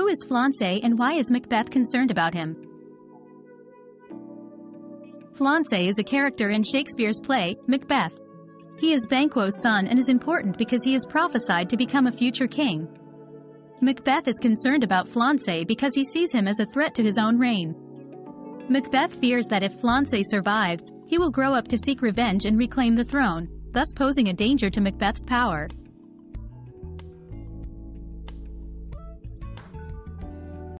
Who is Fleance and why is Macbeth concerned about him? Fleance is a character in Shakespeare's play, Macbeth. He is Banquo's son and is important because he is prophesied to become a future king. Macbeth is concerned about Fleance because he sees him as a threat to his own reign. Macbeth fears that if Fleance survives, he will grow up to seek revenge and reclaim the throne, thus posing a danger to Macbeth's power.